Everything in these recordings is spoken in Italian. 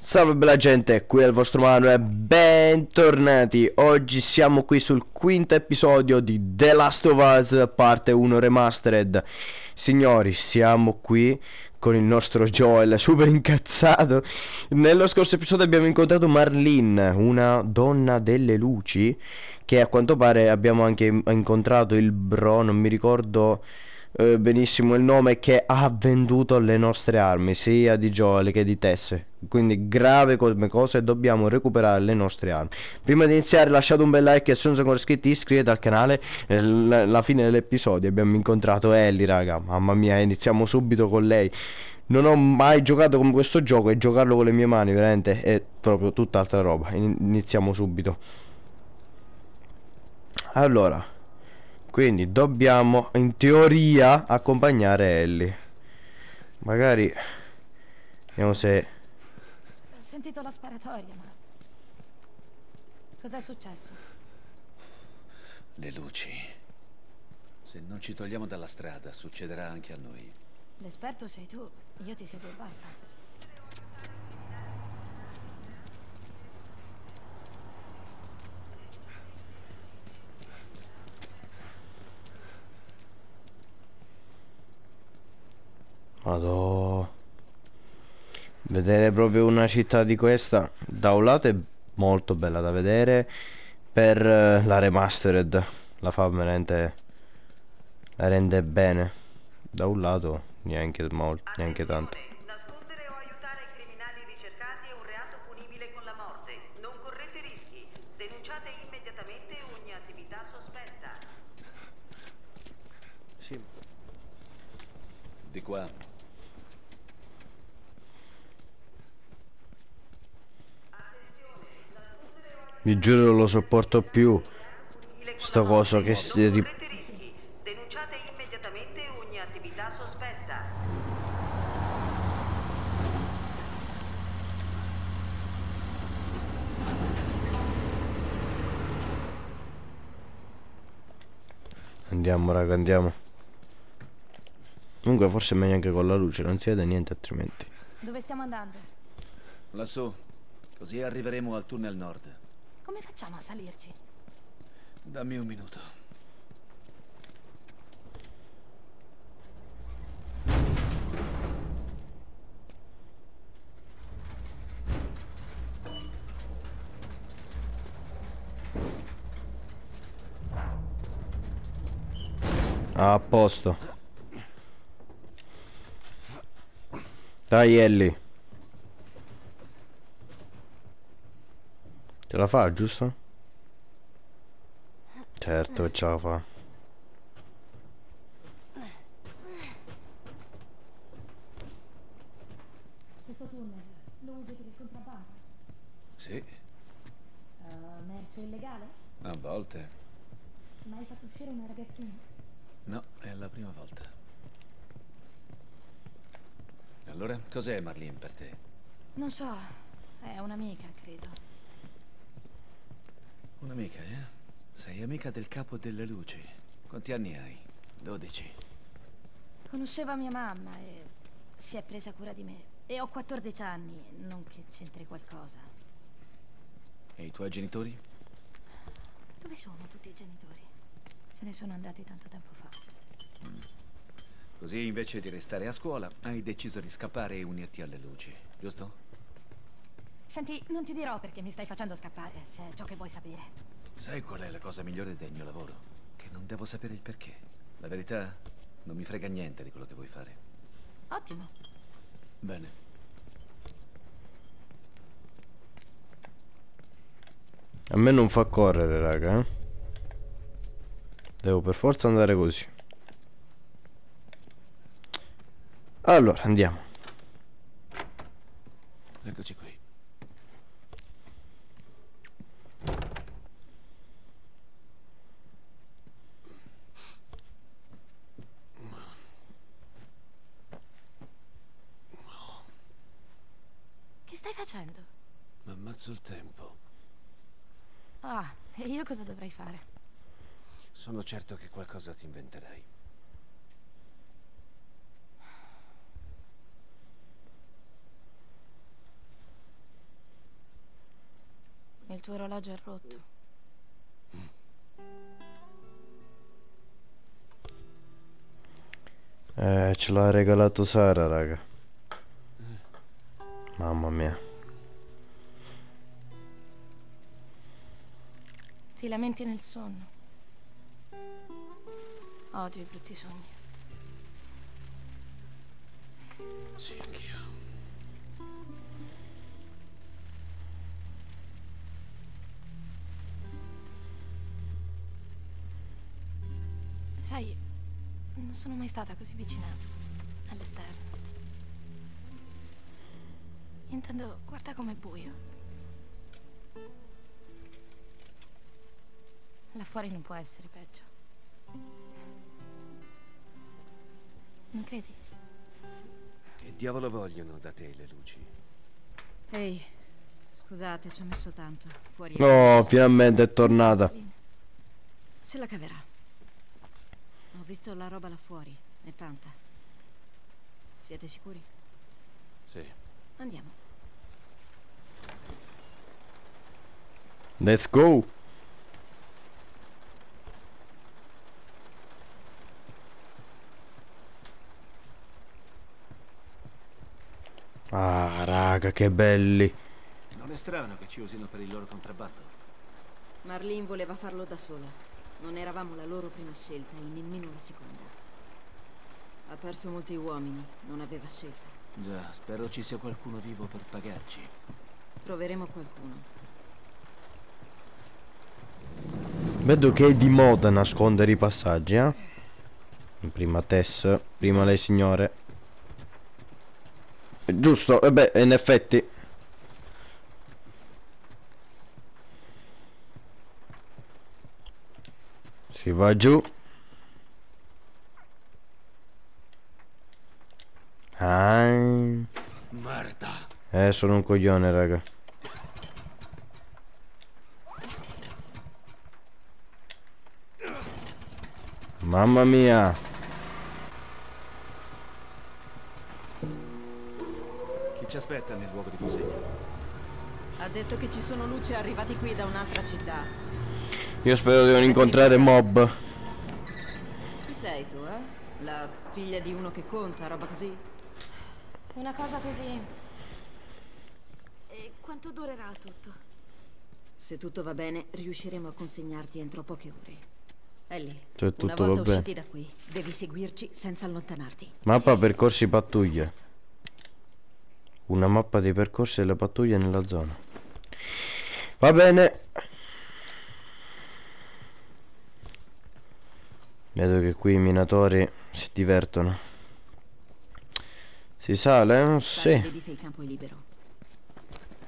Salve bella gente, qui è il vostro Manu e bentornati. Oggi siamo qui sul quinto episodio di The Last of Us parte 1 Remastered. Signori, siamo qui con il nostro Joel super incazzato. Nello scorso episodio abbiamo incontrato Marlene, una donna delle luci, che a quanto pare abbiamo anche incontrato il bro, non mi ricordo eh, benissimo il nome che ha venduto le nostre armi sia di Joel che di Tess. Quindi grave come cosa e dobbiamo recuperare le nostre armi. Prima di iniziare lasciate un bel like e se non siete ancora iscritti iscrivetevi al canale. Alla fine dell'episodio abbiamo incontrato Ellie raga. Mamma mia iniziamo subito con lei. Non ho mai giocato con questo gioco e giocarlo con le mie mani veramente è proprio tutt'altra roba. Iniziamo subito. Allora quindi dobbiamo in teoria accompagnare Ellie. Magari vediamo se Ho sentito la sparatoria, ma cos'è successo? Le luci. Se non ci togliamo dalla strada, succederà anche a noi. L'esperto sei tu, io ti seguo e basta. Madò. Vedere proprio una città di questa da un lato è molto bella da vedere per eh, la remastered la fa veramente la rende bene. Da un lato neanche molto neanche tanto. nascondere o aiutare i criminali ricercati è un reato punibile con la morte non correte rischi denunciate immediatamente ogni attività sospetta sì. Di qua. Vi giuro non lo sopporto più. Sto coso che si sospetta. Andiamo raga, andiamo. Comunque forse è meglio anche con la luce, non si vede niente altrimenti. Dove stiamo andando? Lassù, così arriveremo al tunnel nord. Come facciamo a salirci? Dammi un minuto. Ah, a posto. Dai Ellie. Ce la fa, giusto? Certo che ce la fa. Questo tunnel lo usi per il contrabbando? Sì. Uh, merce illegale? A volte. Mai fatto uscire una ragazzina? No, è la prima volta. Allora, cos'è Marlene per te? Non so, è un'amica, credo. Un'amica, eh? Sei amica del capo delle luci. Quanti anni hai? Dodici. Conosceva mia mamma e si è presa cura di me. E ho 14 anni, non che c'entri qualcosa. E i tuoi genitori? Dove sono tutti i genitori? Se ne sono andati tanto tempo fa. Mm. Così invece di restare a scuola, hai deciso di scappare e unirti alle luci, giusto? Senti, non ti dirò perché mi stai facendo scappare, se è ciò che vuoi sapere. Sai qual è la cosa migliore del mio lavoro? Che non devo sapere il perché. La verità, non mi frega niente di quello che vuoi fare. Ottimo. Bene. A me non fa correre, raga. Eh? Devo per forza andare così. Allora, andiamo. Eccoci qui. Facendo? M'ammazzo il tempo. Ah, e io cosa dovrei fare? Sono certo che qualcosa ti inventerai. il tuo orologio è rotto. Eh, ce l'ha regalato Sara, raga. Mamma mia. Ti lamenti nel sonno. Odio i brutti sogni. Sì, anch'io. Sai, non sono mai stata così vicina all'esterno. Intendo, guarda com'è buio. Là fuori non può essere peggio. Non credi? Che diavolo vogliono da te le luci? Ehi, scusate, ci ho messo tanto. Fuori. No, finalmente è tornata. Se la caverà. Ho visto la roba là fuori. È tanta. Siete sicuri? Sì. Andiamo. Let's go. Ah, raga, che belli. Non è strano che ci usino per il loro contrabbando. Marlene voleva farlo da sola. Non eravamo la loro prima scelta e nemmeno la seconda. Ha perso molti uomini, non aveva scelta. Già, spero ci sia qualcuno vivo per pagarci. Troveremo qualcuno. Vedo che è di moda nascondere i passaggi, eh? Prima Tess, prima lei signore. Giusto, e beh, in effetti. Si va giù. Ah, Merda! Eh, sono un coglione, raga. Mamma mia. Chi ci aspetta nel luogo di consegna? Ha detto che ci sono luci arrivati qui da un'altra città. Io spero di non incontrare mob. Chi sei tu, eh? La figlia di uno che conta, roba così? Una cosa così. Quanto durerà tutto? Se tutto va bene, riusciremo a consegnarti entro poche ore. Ellie, Se una tutto volta va bene. usciti da qui, devi seguirci senza allontanarti. Mappa percorsi pattuglie. Una mappa dei percorsi delle pattuglie nella zona. Va bene. Vedo che qui i minatori si divertono. Si sale? Eh? Sì. Vedi se il campo è libero.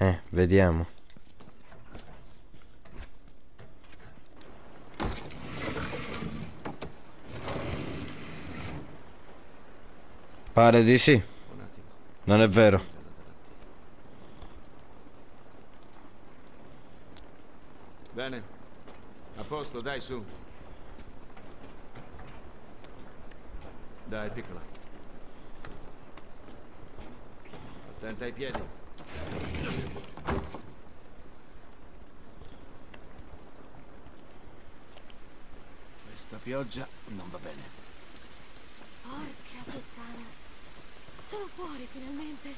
Eh, vediamo. Pare di sì. Non è vero. Bene. A posto, dai su. Dai, piccola. Attenta ai piedi. Questa pioggia non va bene. Porca puttana. Sono fuori finalmente.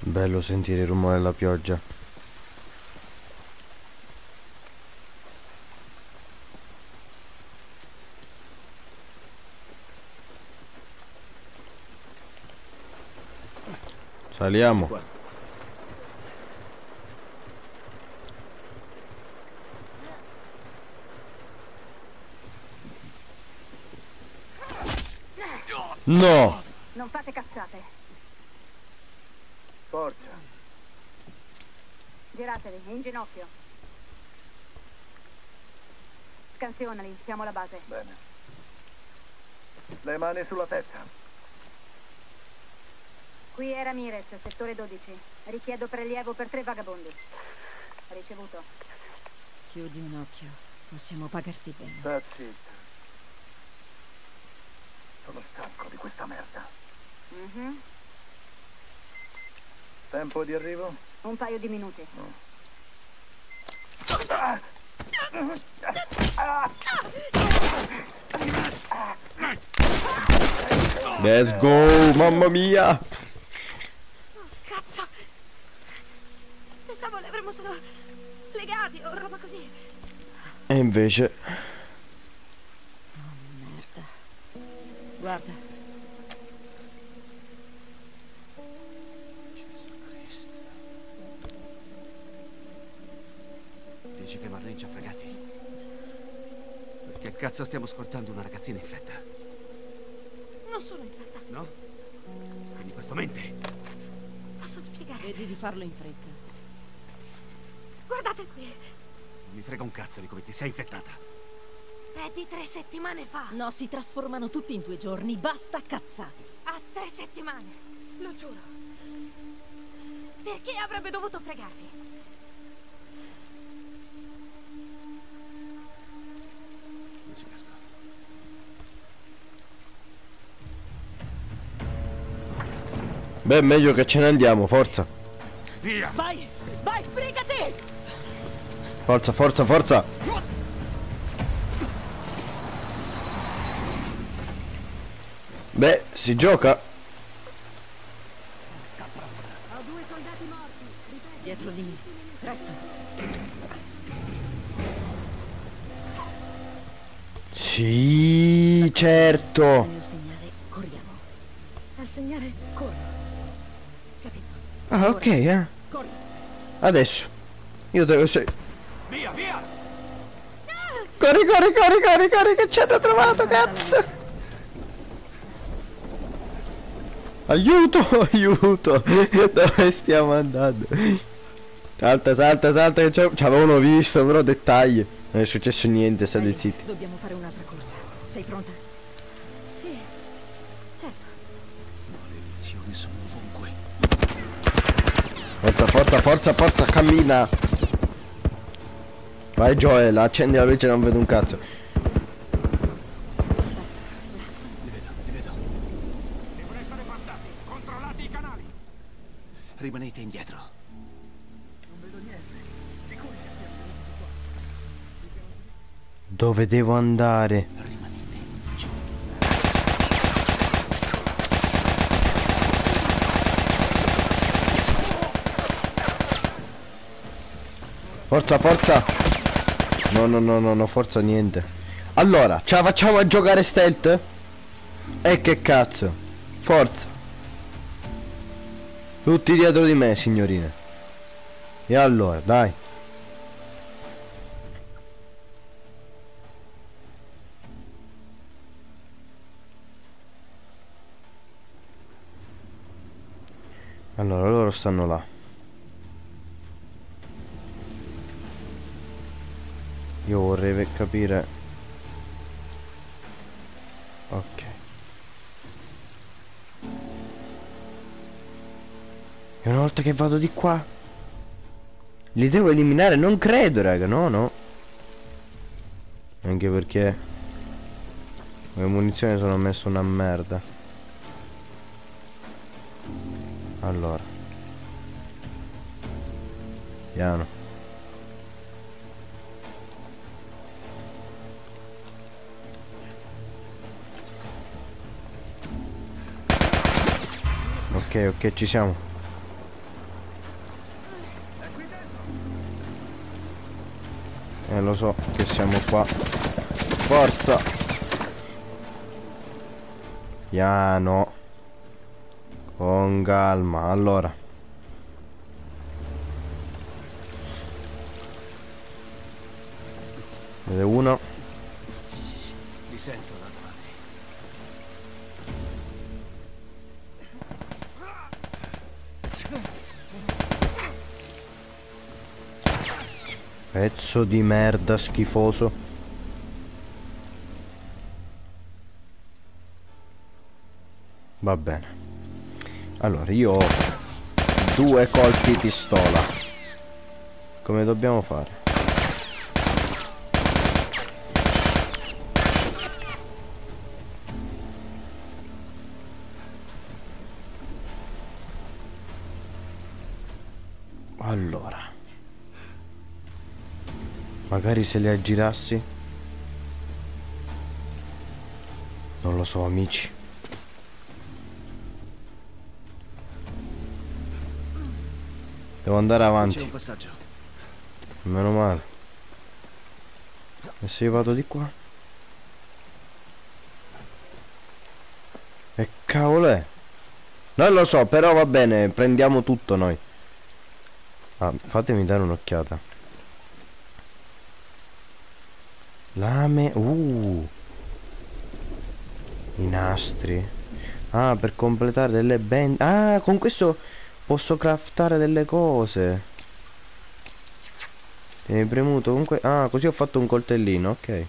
Bello sentire il rumore della pioggia. Saliamo. No! Non fate cazzate. Forza. Giratevi, in ginocchio. Scansionali, siamo alla base. Bene. Le mani sulla testa. Qui è Ramirez, settore 12. Richiedo prelievo per tre vagabondi. Ricevuto. Chiudi un occhio. Possiamo pagarti bene. Sta zitto. Sono stanco di questa merda. Mhm. Tempo di arrivo? Un paio di minuti. Let's go, mamma mia. Cazzo! Avremmo solo legati o roba così. E invece... Merda. Guarda, Gesù Cristo. Dici che Marlene ci ha fregati? Perché cazzo stiamo scortando una ragazzina infetta? Non sono infetta. No? Quindi questo mente. Posso spiegare? vedi di farlo in fretta. Guardate qui. Non mi frega un cazzo di come ti sei infettata. È di tre settimane fa. No, si trasformano tutti in due giorni, basta cazzate. A tre settimane. Lo giuro. Perché avrebbe dovuto fregarvi? Non ci casco. Beh, meglio che ce ne andiamo, forza. Via! Vai, vai, sbrigati! Forza, forza, forza. Beh, si gioca. Dietro di me, presto. Sì, certo. Mio segnale, corriamo. Al segnale, corri. Capito? Ah, ok, eh. Corri. Adesso. Io devo... Se... Via, via! Corri, corri, corri, corri, corri, che ci hanno trovato, cazzo. Aiuto, aiuto. Dove stiamo andando? Salta, salta, salta, che ci avevano visto, però dettagli. Non è successo niente, state zitti. Dobbiamo fare un'altra corsa. Sei pronta? Sì. Certo. Maledizioni sono ovunque. Forza, forza, forza, forza, cammina. Vai Joel, accendi la luce, non vedo un cazzo. Li vedo, li vedo. Devono essere passati. Controllate i canali. Rimanete indietro. Dove devo andare? Rimanete giù. Forza, forza. No, no, no, no, no, forza niente. Allora, ce la facciamo a giocare stealth? E che cazzo? Forza. Tutti dietro di me, signorine. E allora, dai. Allora, loro stanno là. Io vorrei capire. Ok. E una volta che vado di qua Li devo eliminare? Non credo raga No no. Anche perché Le munizioni sono messo una merda. Allora. Piano Ok, ok, ci siamo. Eh, lo so che siamo qua. Forza! Piano. Con calma. Allora. Vede uno. Li sento pezzo di merda schifoso. Va bene. Allora, io ho due colpi pistola. Come dobbiamo fare? Allora Magari se li aggirassi. Non lo so, amici. Devo andare C'è avanti. un passaggio. Meno male. E se io vado di qua? E cavolo è? Non lo so, però va bene, prendiamo tutto noi. Ah, fatemi dare un'occhiata. Lame... Uh! I nastri. Ah, per completare delle band... Ah, con questo posso craftare delle cose. Tieni premuto comunque... Ah, così ho fatto un coltellino, ok.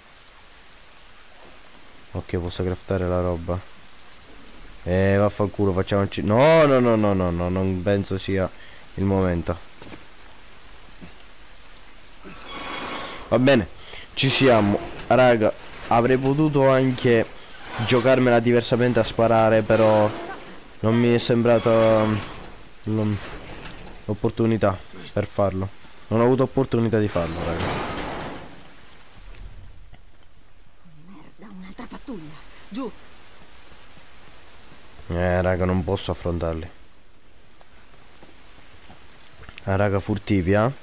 Ok, posso craftare la roba. Eh, vaffanculo, facciamoci... No, no, no, no, no, no, non penso sia il momento. Va bene, ci siamo. Raga, avrei potuto anche giocarmela diversamente a sparare, però non mi è sembrata mm, l'opportunità per farlo. Non ho avuto opportunità di farlo, raga. Merda, un'altra pattuglia. Giù. Eh, raga, non posso affrontarli. Ah, raga, furtivi, eh?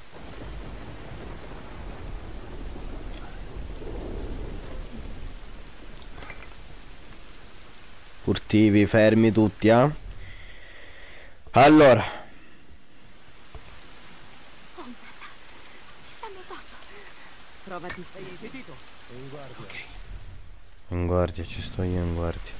Furtivi, fermi tutti, eh? Allora, Ci stanno addosso. Provati stai in guardia, ci sto io in guardia.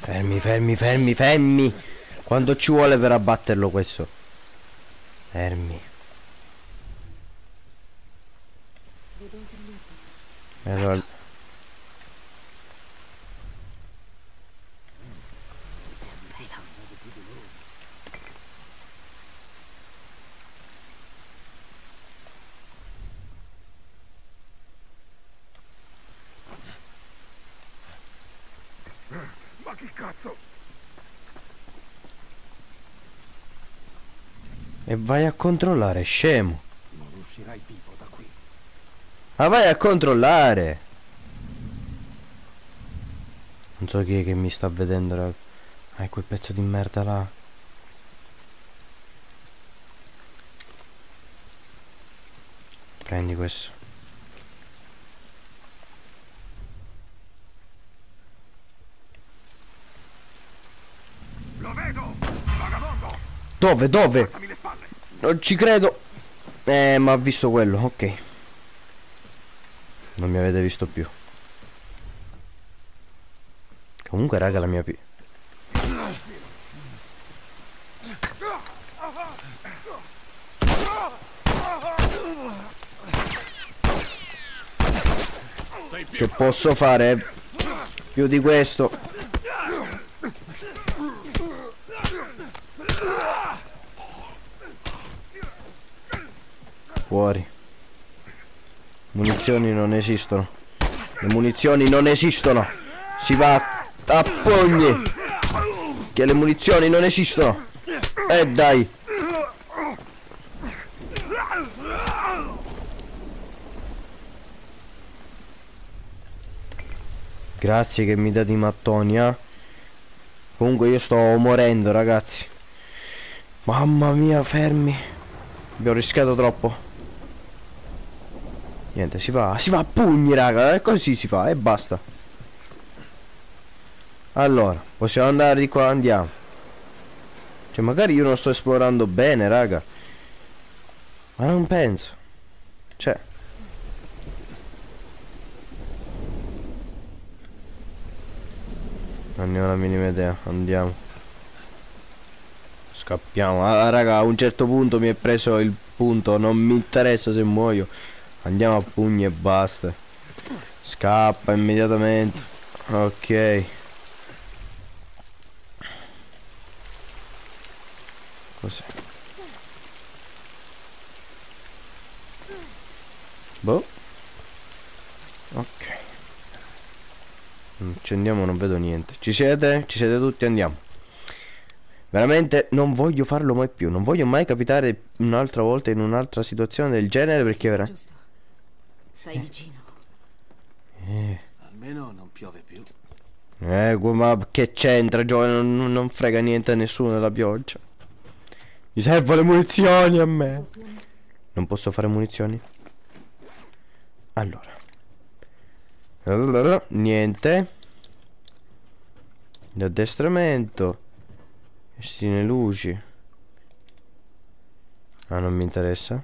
Fermi, fermi, fermi, fermi! Quanto ci vuole per abbatterlo questo? Fermi. Allora... Ma che cazzo? E vai a controllare, scemo. Non uscirai vivo da qui. Ma vai a controllare! Non so chi è che mi sta vedendo, raga. Ah, è quel pezzo di merda là. Prendi questo. Lo vedo! Vagabondo! Dove? Dove? Non ci credo. Eh, ma ha visto quello, ok. Non mi avete visto più. Comunque, raga, la mia pi... Che posso fare? Più di questo. Fuori. Munizioni non esistono. Le munizioni non esistono. Si va a, pugni. Che le munizioni non esistono. E dai. Grazie che mi date i mattoni, eh. Comunque io sto morendo, ragazzi. Mamma mia, fermi. Abbiamo rischiato troppo. Niente, si va, si va a pugni, raga, e così si fa, e basta. Allora, possiamo andare di qua, andiamo. Cioè, magari io non sto esplorando bene, raga. Ma non penso. Cioè. Non ne ho la minima idea, andiamo. Scappiamo. Ah, raga, a un certo punto mi è preso il punto, non mi interessa se muoio. Andiamo a pugni e basta. Scappa immediatamente. Ok. Cos'è? Boh. Ok. Accendiamo, non vedo niente. Ci siete? Ci siete tutti? Andiamo. Veramente non voglio farlo mai più. Non voglio mai capitare un'altra volta in un'altra situazione del genere perché vera. Stai vicino. Eh, Almeno non piove più. eh, ma che c'entra, Gio? Non, non frega niente a nessuno della pioggia. Mi servono le munizioni a me. Non posso fare munizioni? Allora. Allora, niente. L'addestramento. Stine luci. Ah, non mi interessa.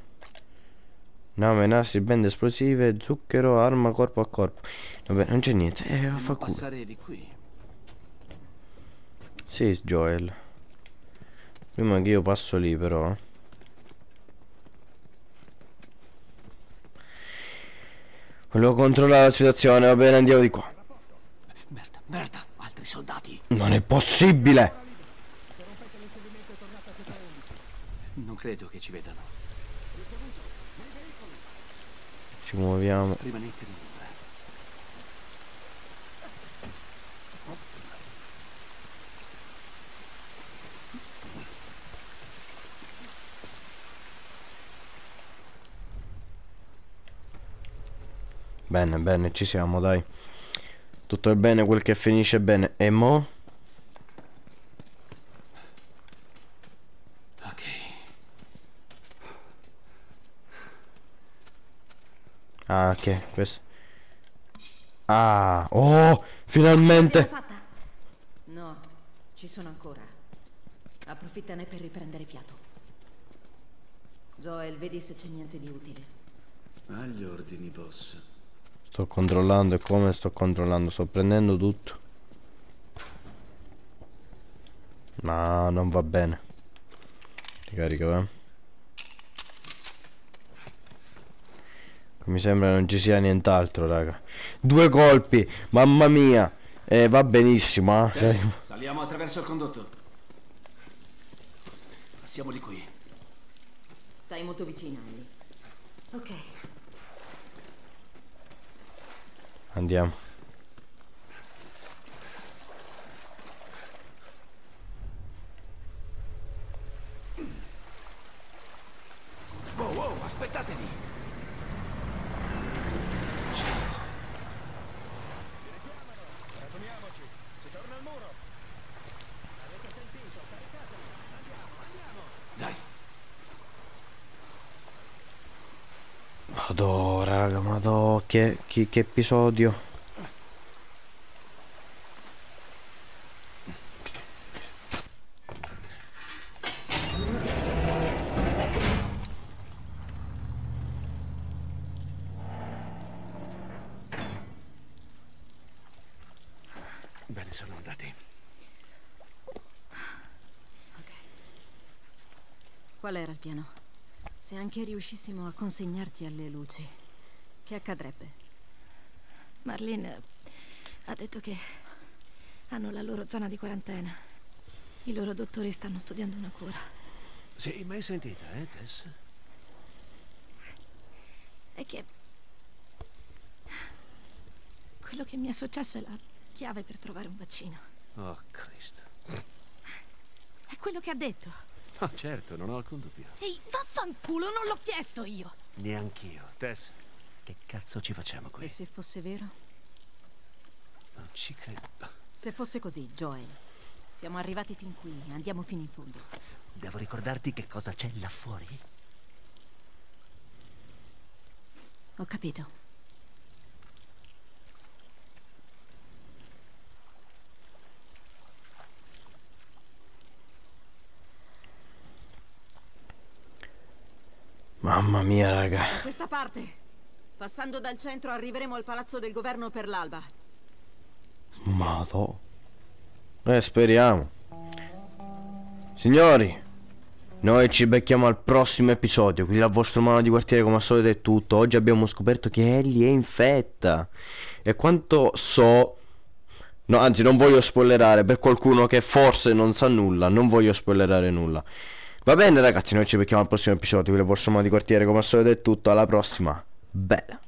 Nave, nastri, bende esplosive, zucchero, arma corpo a corpo. Vabbè, non c'è niente. Eh, fa culo. passare di qui. Sì, Joel. Prima che io passo lì, però. Volevo controllare la situazione, va bene, andiamo di qua. Merda, merda, altri soldati. Non è possibile! Non credo che ci vedano. Ci muoviamo. Rimanete. Bene, bene, ci siamo, dai. Tutto è bene quel che finisce bene. E mo? Ok. Ok, questo. Ah, oh, finalmente. No, ci sono ancora. Approfittane per riprendere fiato. Joel, vedi se c'è niente di utile. Agli ordini, boss. Sto controllando e come sto controllando, sto prendendo tutto. Ma non va bene. Ricarica, va. Mi sembra non ci sia nient'altro, raga. Due colpi, mamma mia. Eh, va benissimo, eh. Tess, saliamo attraverso il condotto. Passiamo di qui. Stai molto vicina, Ellie. Ok. Andiamo. Wow, wow, aspettatevi. Gesù. Dai, Madò, raga, madò, che, che, che episodio. bene, sono andati. Qual era il piano? Se anche riuscissimo a consegnarti alle luci, che accadrebbe? Marlene ha detto che hanno la loro zona di quarantena. I loro dottori stanno studiando una cura. Sì, mai sentita, eh, Tess? È che quello che mi è successo è la chiave per trovare un vaccino. Oh, Cristo. È quello che ha detto. Ah, certo, non ho alcun dubbio. Ehi, vaffanculo, non l'ho chiesto io. Neanch'io. Tess, che cazzo ci facciamo qui? E se fosse vero? Non ci credo. Se fosse così, Joel. Siamo arrivati fin qui, andiamo fino in fondo. Devo ricordarti che cosa c'è là fuori? Ho capito. Mamma mia, raga. Da questa parte. Passando dal centro arriveremo al palazzo del governo per l'alba. Madò. Eh, speriamo. Signori, noi ci becchiamo al prossimo episodio. Qui dal vostro mano di quartiere, come al solito, è tutto. Oggi abbiamo scoperto che Ellie è infetta. E quanto so. No, anzi, non voglio spoilerare per qualcuno che forse non sa nulla. Non voglio spoilerare nulla. Va bene, ragazzi, noi ci becchiamo al prossimo episodio. Dal vostro mano di quartiere, come al solito, è tutto. Alla prossima. bella.